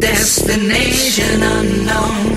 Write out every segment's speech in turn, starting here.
Destination unknown.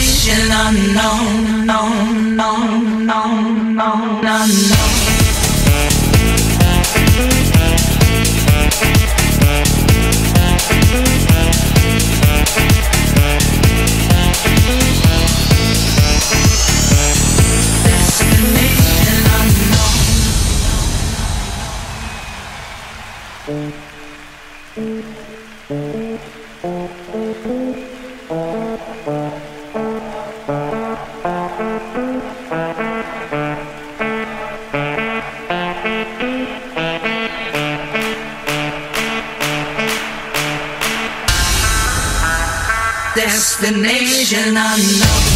destination unknown, known, known, known, unknown. Thank you. destination unknown.